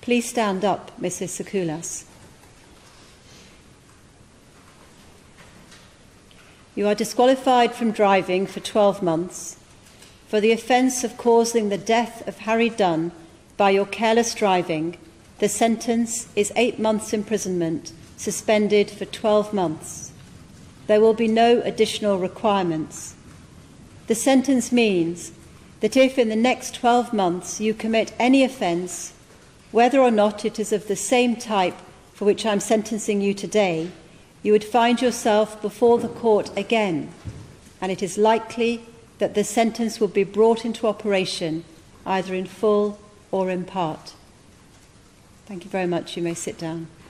Please stand up, Mrs. Sacoolas. You are disqualified from driving for 12 months for the offence of causing the death of Harry Dunn by your careless driving. The sentence is eight months' imprisonment, suspended for 12 months. There will be no additional requirements. The sentence means that if in the next 12 months you commit any offence, whether or not it is of the same type for which I'm sentencing you today, you would find yourself before the court again, and it is likely that the sentence will be brought into operation either in full or in part. Thank you very much. You may sit down.